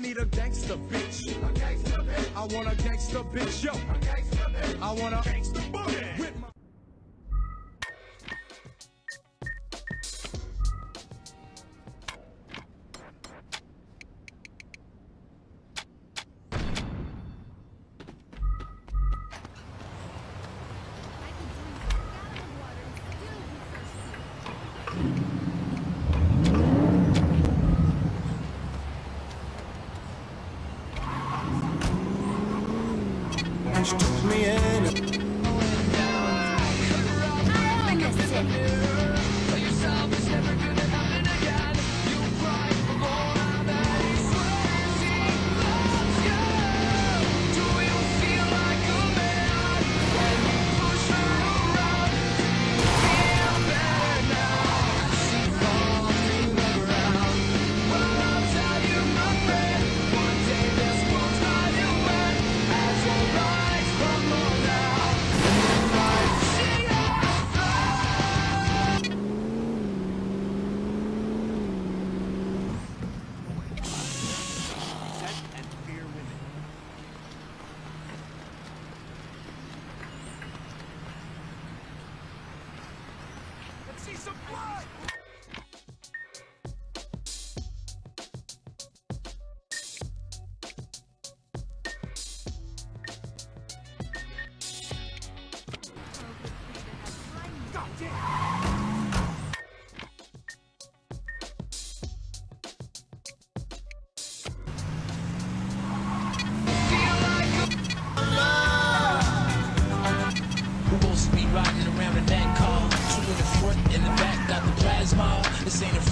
need a gangster bitch. I want a gangster bitch, yo. I want a gangster boogie. Who wants to be riding around in that car? Two in the front, in the back, got the plasma. This ain't a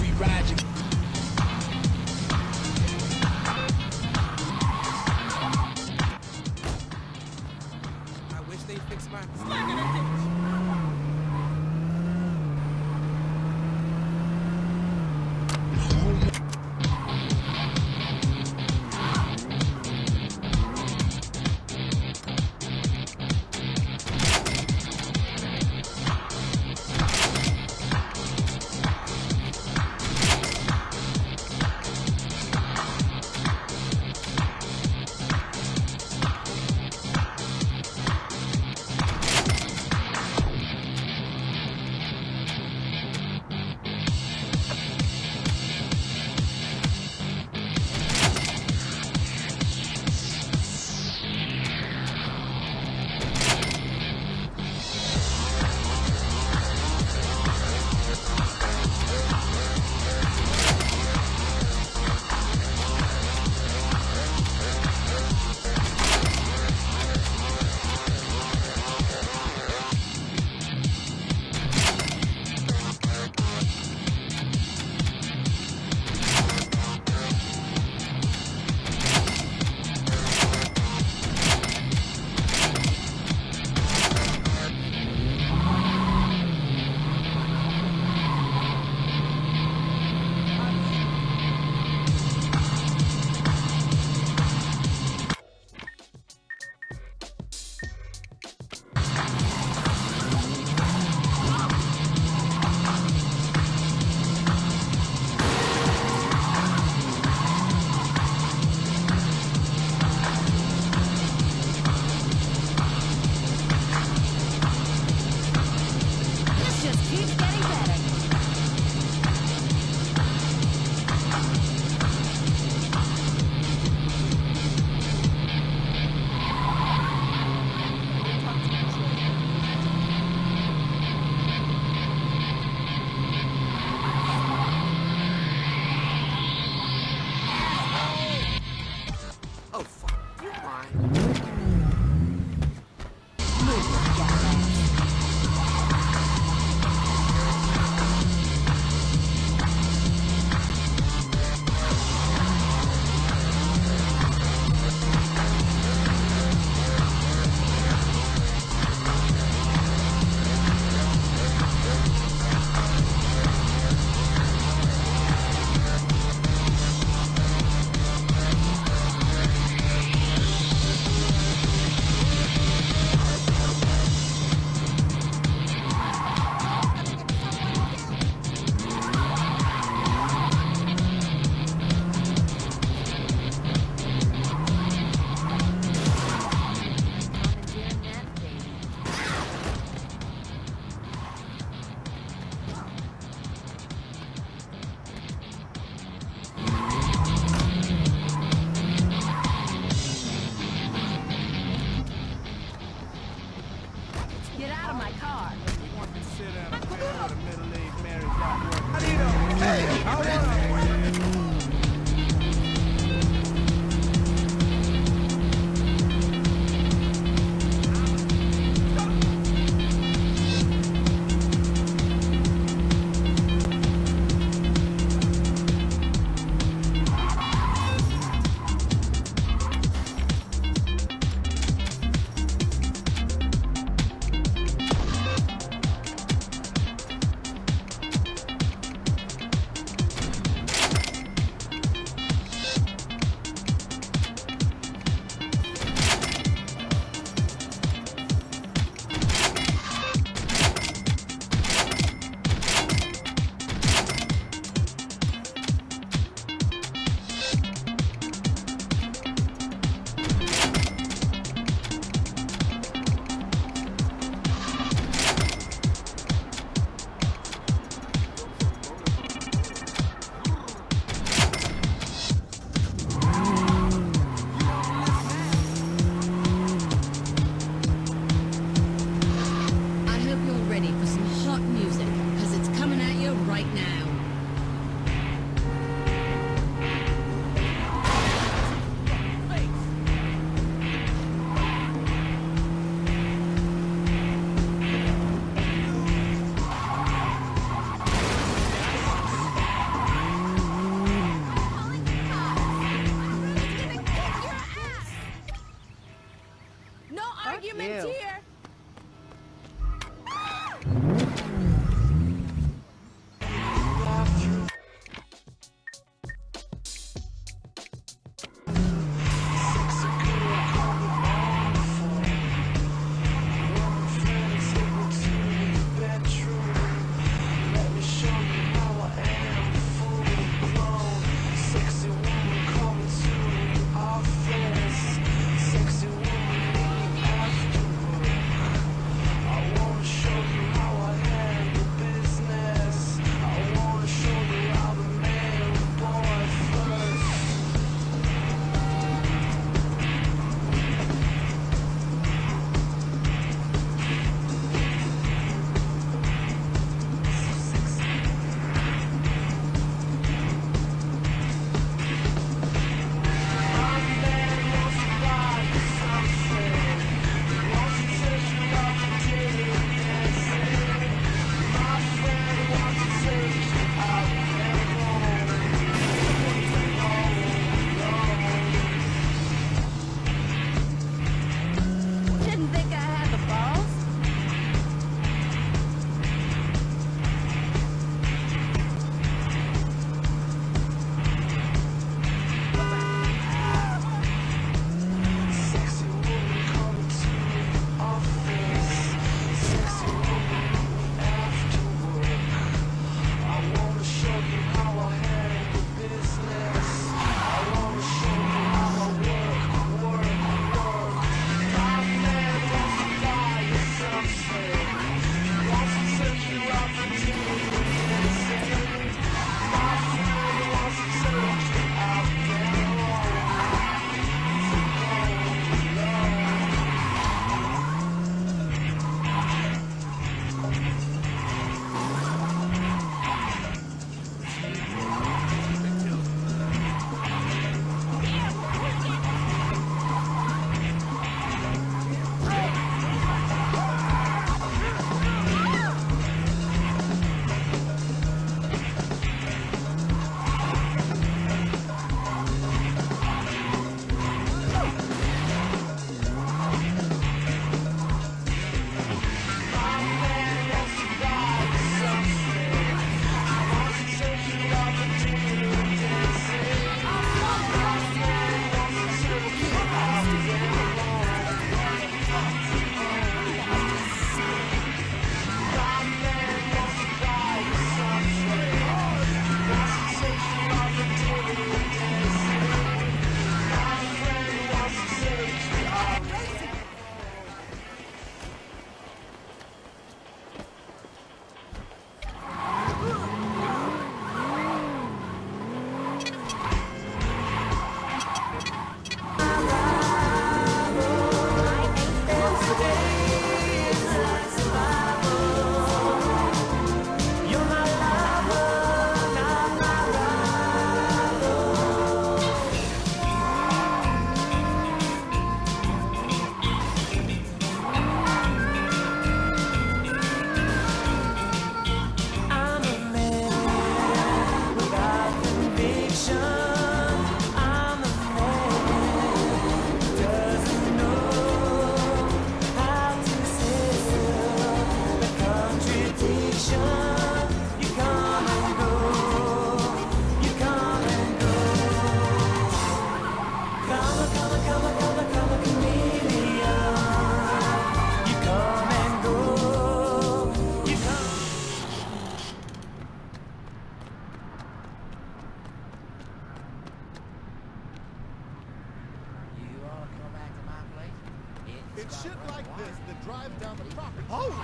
It's shit like this that drives down the property. Holy! Oh!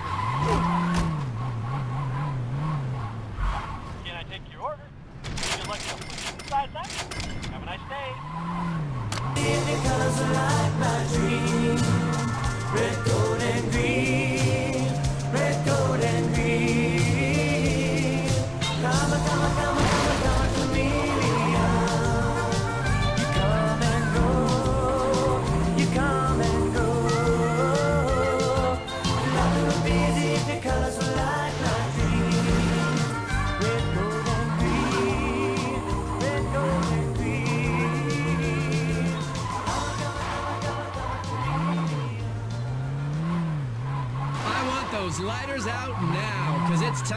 Can I take your order? Good luck. besides that? Have a nice day. My dream.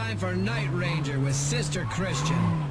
time for Night Ranger with Sister Christian.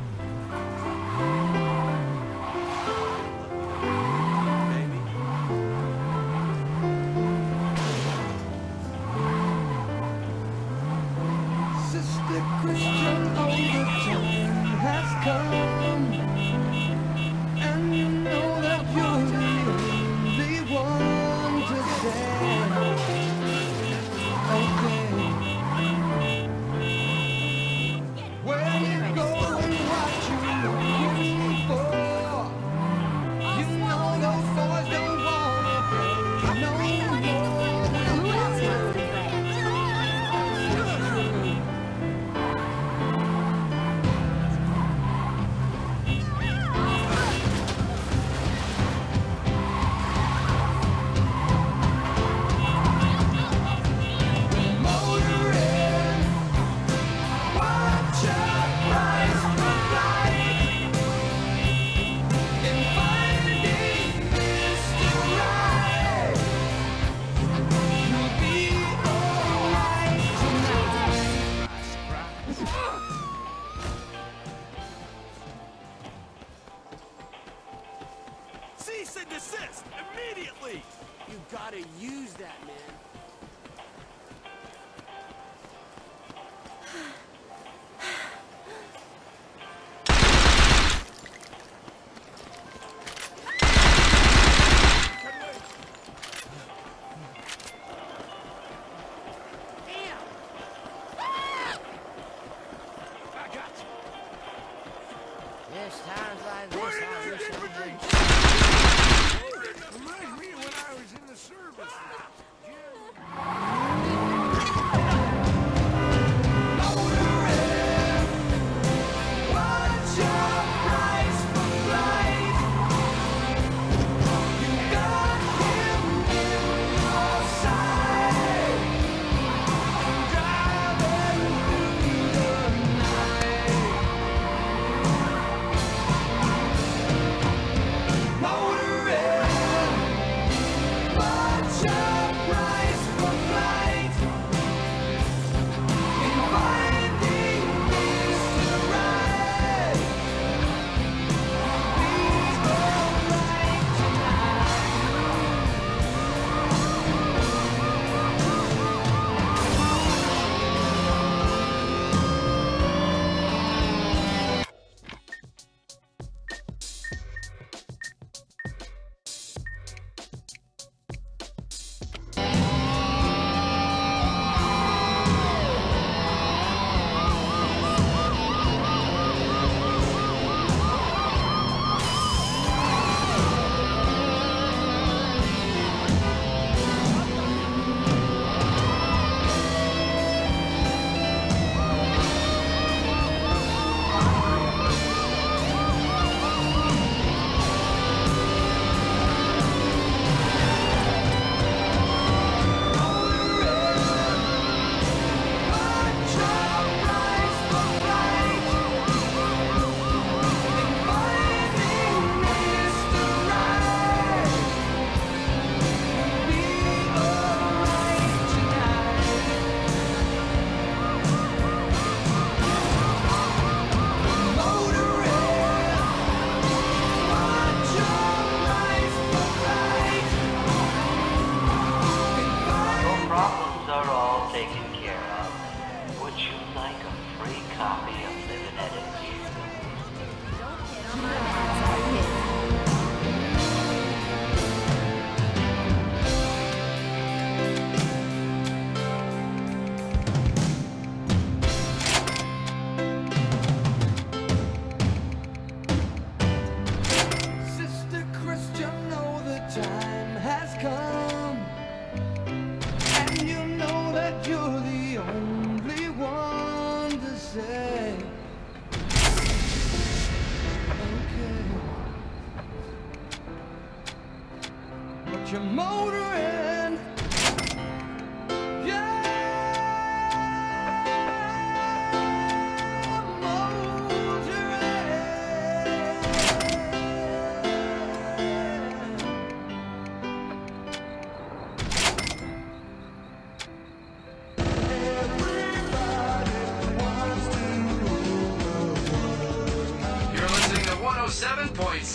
taken care of. Would you like a free copy of Living Edit?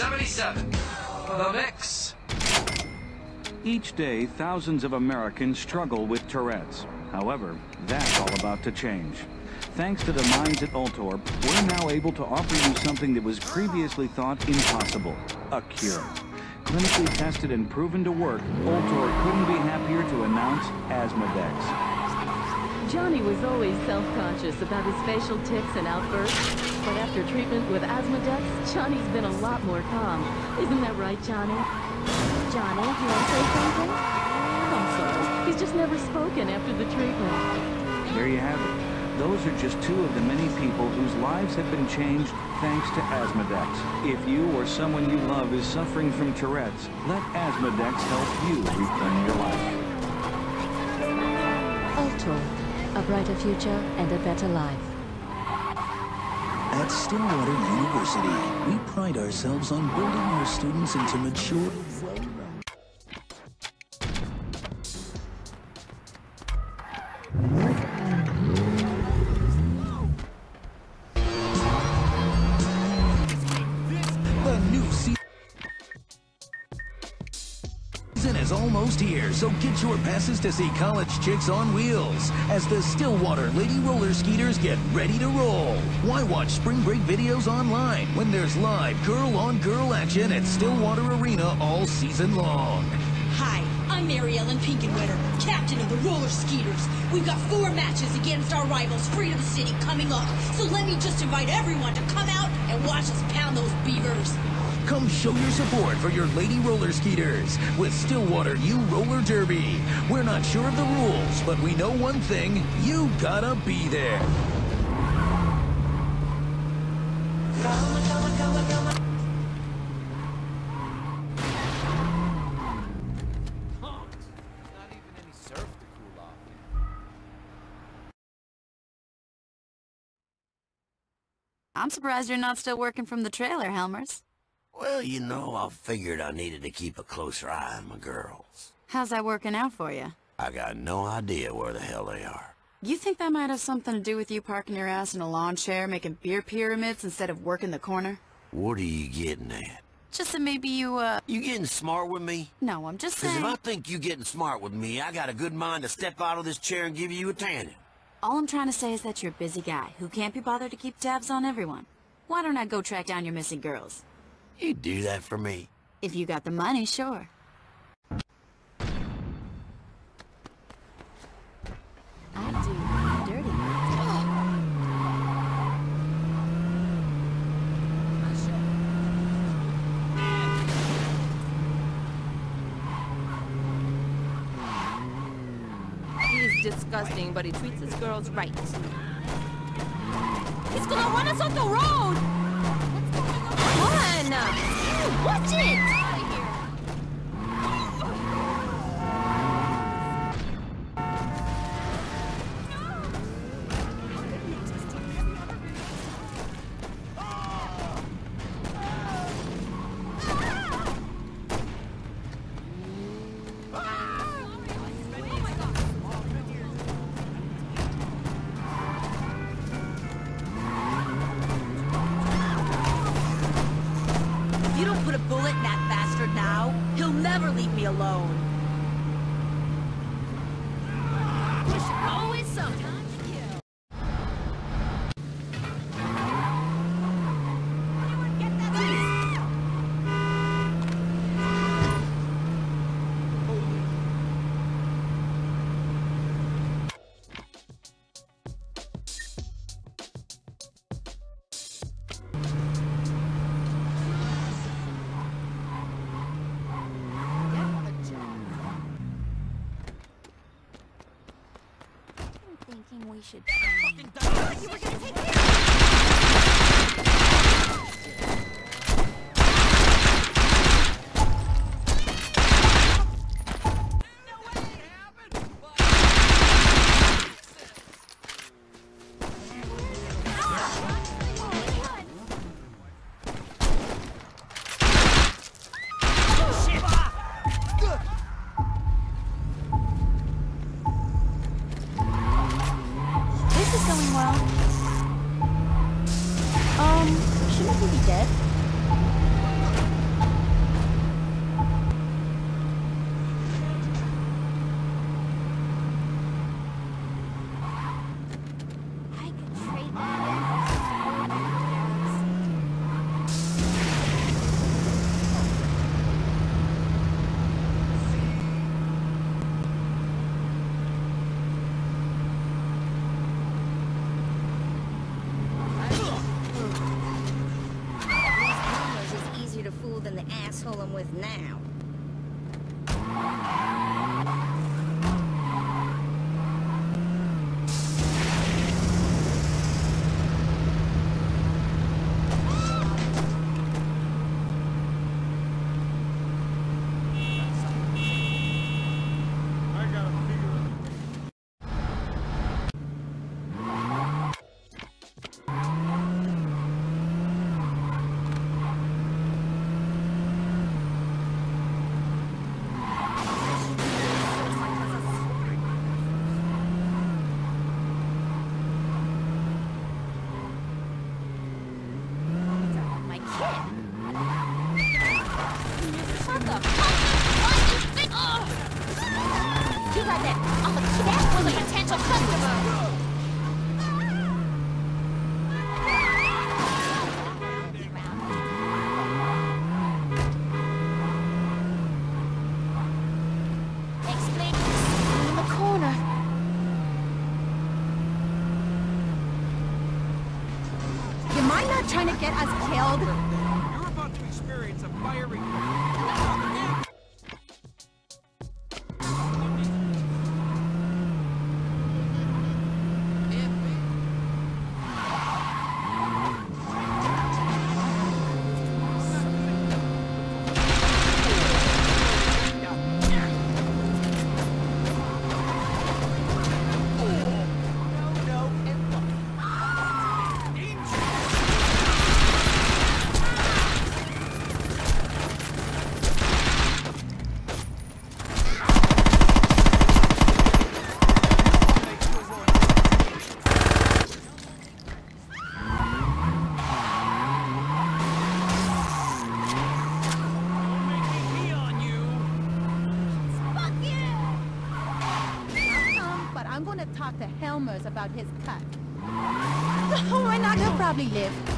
107.77. The Mix. Each day, thousands of Americans struggle with Tourette's. However, that's all about to change. Thanks to the minds at Ultor, we're now able to offer you something that was previously thought impossible a cure. Clinically tested and proven to work, Ultor couldn't be happier to announce Asmodex. Johnny was always self-conscious about his facial tics and outbursts, but after treatment with Asmodex, Johnny's been a lot more calm. Isn't that right, Johnny? Johnny, you want to say something? I'm sorry. He's just never spoken after the treatment. There you have it. Those are just two of the many people whose lives have been changed thanks to Asmodex. If you or someone you love is suffering from Tourette's, let Asmodex help you reclaim your life. Ultor, a brighter future and a better life. At Stillwater University, we pride ourselves on building our students into mature, so passes to see College Chicks on Wheels as the Stillwater Lady Roller Skeeters get ready to roll. Why watch spring break videos online when there's live girl-on-girl action at Stillwater Arena all season long? Hi, I'm Mary Ellen Pinkenwetter, captain of the Roller Skeeters. We've got four matches against our rivals, Freedom City, coming up. So let me just invite everyone to come out and watch us pound those beavers. Come show your support for your Lady Roller Skeeters with Stillwater U Roller Derby. We're not sure of the rules, but we know one thing, you gotta be there. I'm surprised you're not still working from the trailer, Helmers. Well, you know, I figured I needed to keep a closer eye on my girls. How's that working out for you? I got no idea where the hell they are. You think that might have something to do with you parking your ass in a lawn chair making beer pyramids instead of working the corner? What are you getting at? Just that maybe you, uh... You getting smart with me? No, I'm just Because if. I think you getting smart with me, I got a good mind to step out of this chair and give you a tanning. All I'm trying to say is that you're a busy guy who can't be bothered to keep tabs on everyone. Why don't I go track down your missing girls? You do that for me. If you got the money, sure. I do dirty. He's disgusting, but he treats his girls right. He's gonna run us off the road! What's on? Watch it! Alone. Always sometimes trying to get us killed? You're about to experience a fiery... want to talk to Helmers about his cut. Oh, and I'll probably live.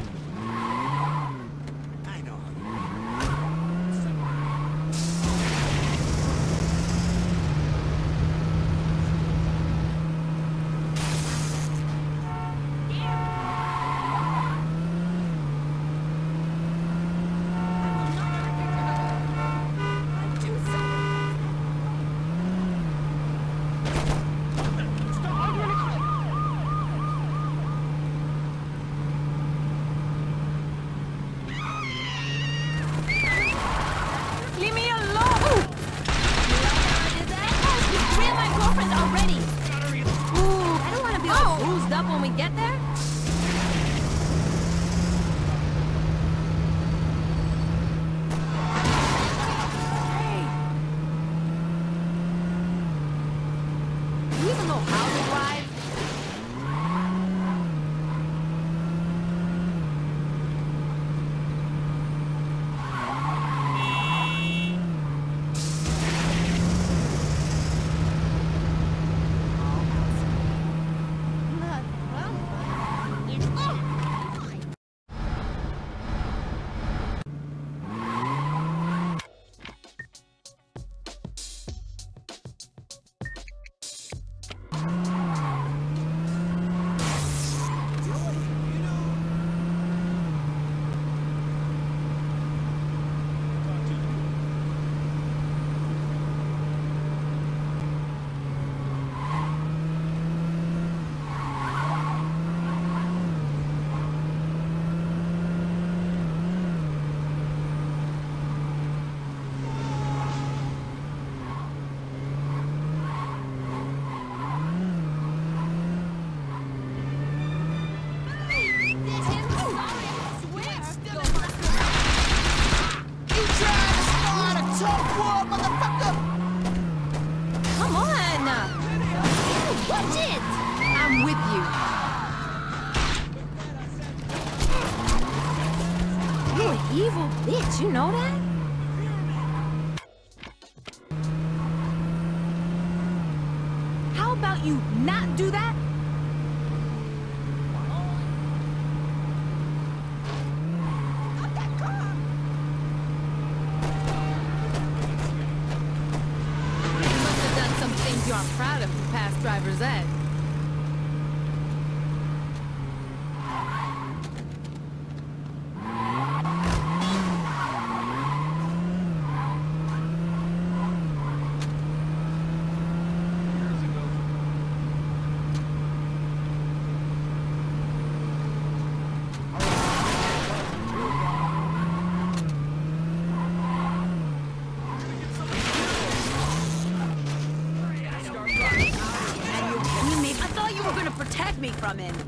Me